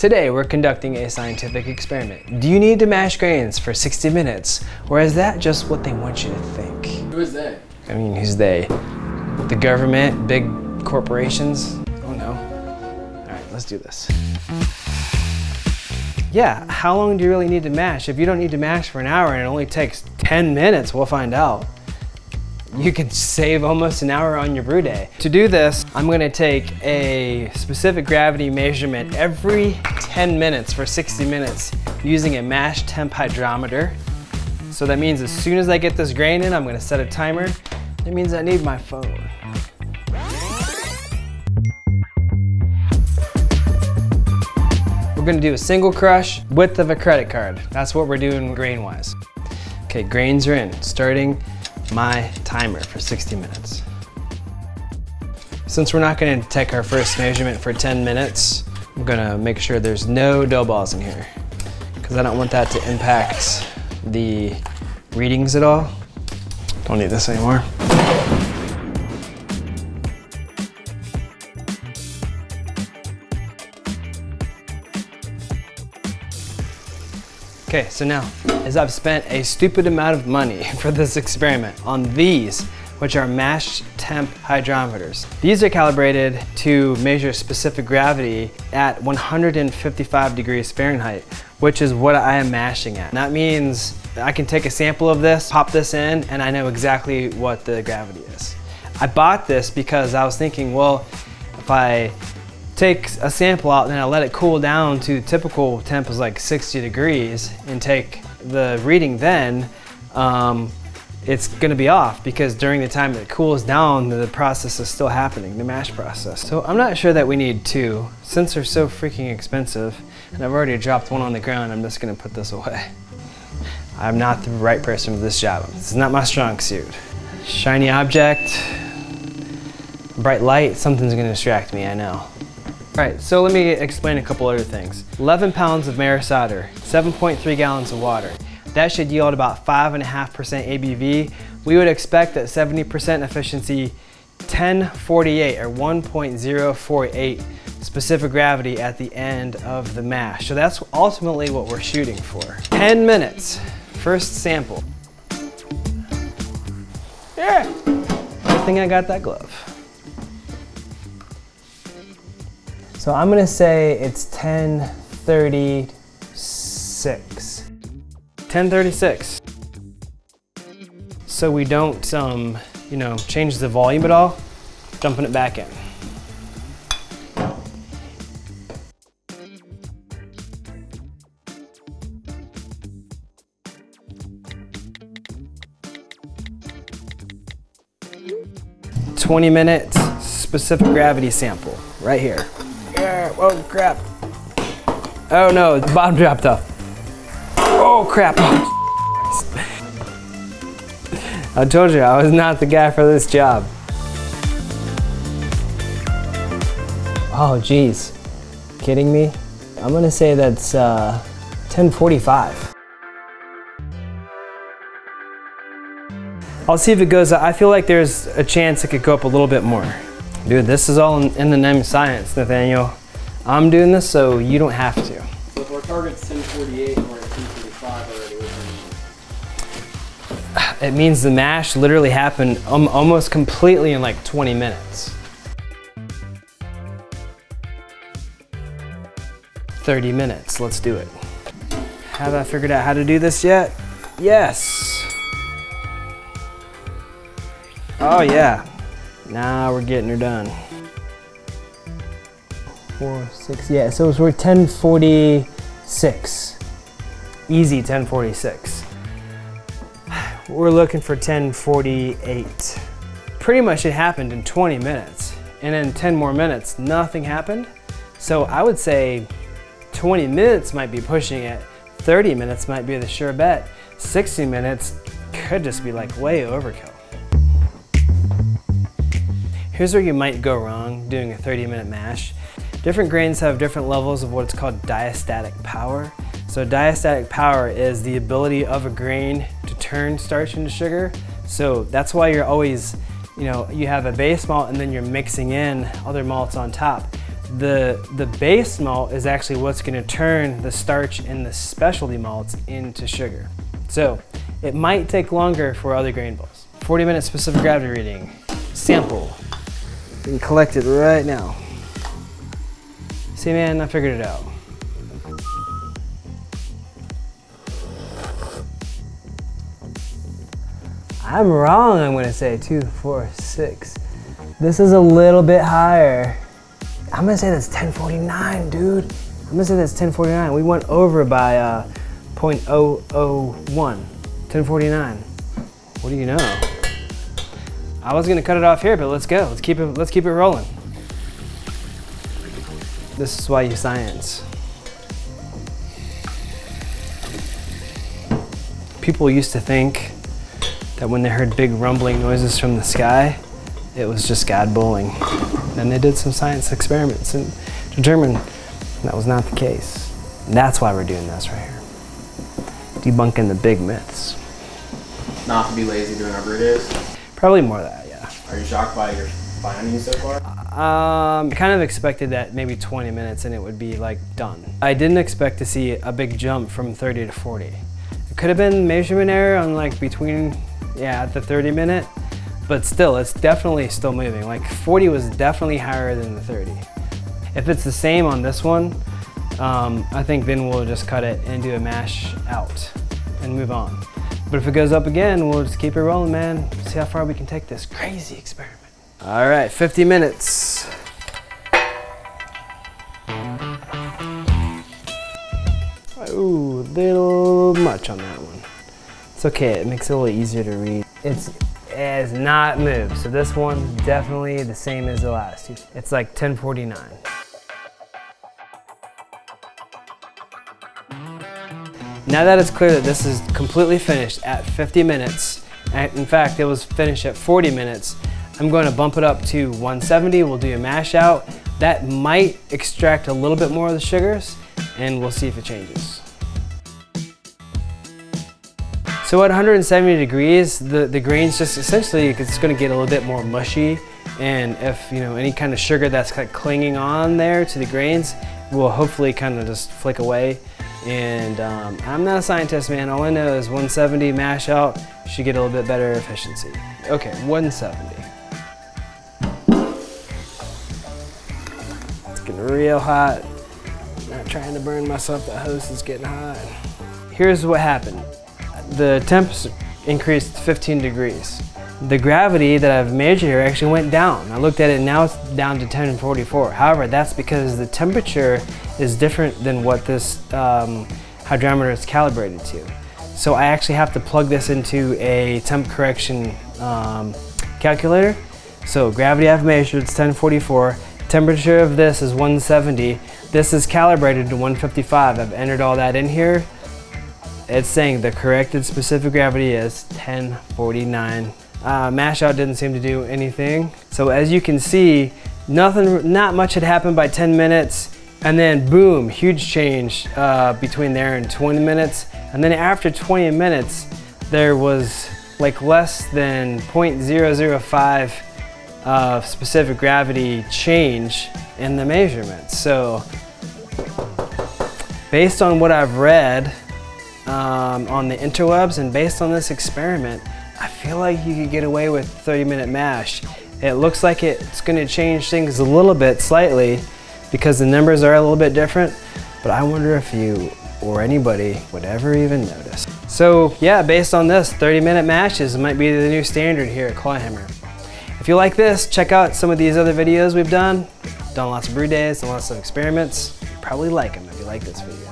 Today we're conducting a scientific experiment. Do you need to mash grains for 60 minutes? Or is that just what they want you to think? Who is they? I mean, who's they? The government? Big corporations? Oh no. All right, let's do this. Yeah, how long do you really need to mash? If you don't need to mash for an hour and it only takes 10 minutes, we'll find out you can save almost an hour on your brew day. To do this, I'm gonna take a specific gravity measurement every 10 minutes for 60 minutes using a mash temp hydrometer. So that means as soon as I get this grain in, I'm gonna set a timer. That means I need my phone. We're gonna do a single crush, width of a credit card. That's what we're doing grain-wise. Okay, grains are in, starting my timer for 60 minutes. Since we're not gonna take our first measurement for 10 minutes, I'm gonna make sure there's no dough balls in here because I don't want that to impact the readings at all. Don't need this anymore. Okay, so now, as I've spent a stupid amount of money for this experiment on these, which are mash temp hydrometers. These are calibrated to measure specific gravity at 155 degrees Fahrenheit, which is what I am mashing at. And that means I can take a sample of this, pop this in, and I know exactly what the gravity is. I bought this because I was thinking, well, if I take a sample out and I let it cool down to typical temp is like 60 degrees and take the reading then, um, it's gonna be off because during the time it cools down, the process is still happening, the mash process. So I'm not sure that we need two. Since they're so freaking expensive, and I've already dropped one on the ground, I'm just gonna put this away. I'm not the right person for this job. This is not my strong suit. Shiny object, bright light, something's gonna distract me, I know. All right, so let me explain a couple other things. 11 pounds of Maris Otter, 7.3 gallons of water. That should yield about 5.5% ABV. We would expect at 70% efficiency, 1048 or 1.048 specific gravity at the end of the mash. So that's ultimately what we're shooting for. 10 minutes, first sample. Yeah, good thing I got that glove. So I'm gonna say it's 1036. 1036. So we don't, um, you know, change the volume at all, dumping it back in. Twenty minute specific gravity sample right here. Yeah, oh crap. Oh no, the bottom dropped off. Oh crap. I told you I was not the guy for this job. Oh geez, kidding me? I'm gonna say that's uh, 1045. I'll see if it goes, up. I feel like there's a chance it could go up a little bit more. Dude, this is all in, in the name of science, Nathaniel. I'm doing this so you don't have to. So if our target's 1048 and we're at 1045 already, It means the mash literally happened um, almost completely in like 20 minutes. 30 minutes, let's do it. Have I figured out how to do this yet? Yes. Oh yeah, now we're getting her done. Four, six, yeah, so we're 1046. Easy 1046. We're looking for 1048. Pretty much it happened in 20 minutes. And in 10 more minutes, nothing happened. So I would say 20 minutes might be pushing it. 30 minutes might be the sure bet. 60 minutes could just be like way overkill. Here's where you might go wrong doing a 30 minute mash. Different grains have different levels of what's called diastatic power. So diastatic power is the ability of a grain to turn starch into sugar. So that's why you're always, you know, you have a base malt and then you're mixing in other malts on top. The, the base malt is actually what's gonna turn the starch in the specialty malts into sugar. So it might take longer for other grain bills. 40 minute specific gravity reading, sample, being it right now. See man, I figured it out. I'm wrong, I'm gonna say two, four, six. This is a little bit higher. I'm gonna say that's 1049, dude. I'm gonna say that's 1049. We went over by uh, 0.001, 1049. What do you know? I was gonna cut it off here, but let's go. Let's keep it, let's keep it rolling. This is why you science. People used to think that when they heard big rumbling noises from the sky, it was just God bowling. And they did some science experiments and determined that was not the case. And that's why we're doing this right here. Debunking the big myths. Not to be lazy doing our brew days. Probably more that, yeah. Are you shocked by your findings so far? Um, kind of expected that maybe 20 minutes and it would be like done. I didn't expect to see a big jump from 30 to 40. It could have been measurement error on like between yeah, at the 30 minute, but still, it's definitely still moving. Like 40 was definitely higher than the 30. If it's the same on this one, um, I think then we'll just cut it and do a mash out and move on. But if it goes up again, we'll just keep it rolling, man. See how far we can take this crazy experiment. All right, 50 minutes. Ooh, little much on that one. It's okay, it makes it a little easier to read. It's it has not moved, so this one definitely the same as the last two. It's like 1049. Now that it's clear that this is completely finished at 50 minutes, in fact it was finished at 40 minutes, I'm going to bump it up to 170, we'll do a mash out. That might extract a little bit more of the sugars, and we'll see if it changes. So at 170 degrees, the, the grain's just essentially, it's gonna get a little bit more mushy. And if, you know, any kind of sugar that's kind of clinging on there to the grains will hopefully kind of just flick away. And um, I'm not a scientist, man. All I know is 170 mash out should get a little bit better efficiency. Okay, 170. It's getting real hot. Not trying to burn myself, that hose is getting hot. Here's what happened the temps increased 15 degrees. The gravity that I've measured here actually went down. I looked at it now it's down to 1044. However, that's because the temperature is different than what this um, hydrometer is calibrated to. So I actually have to plug this into a temp correction um, calculator. So gravity I've measured is 1044. Temperature of this is 170. This is calibrated to 155. I've entered all that in here it's saying the corrected specific gravity is 1049. Uh, mash out didn't seem to do anything. So as you can see, nothing, not much had happened by 10 minutes. And then boom, huge change uh, between there and 20 minutes. And then after 20 minutes, there was like less than 0.005 of specific gravity change in the measurements. So based on what I've read, um, on the interwebs and based on this experiment, feel like you could get away with 30 minute mash. It looks like it's gonna change things a little bit slightly because the numbers are a little bit different, but I wonder if you or anybody would ever even notice. So yeah, based on this, 30 minute mashes might be the new standard here at Clawhammer. If you like this, check out some of these other videos we've done. Done lots of brew days, done lots of experiments. You probably like them if you like this video.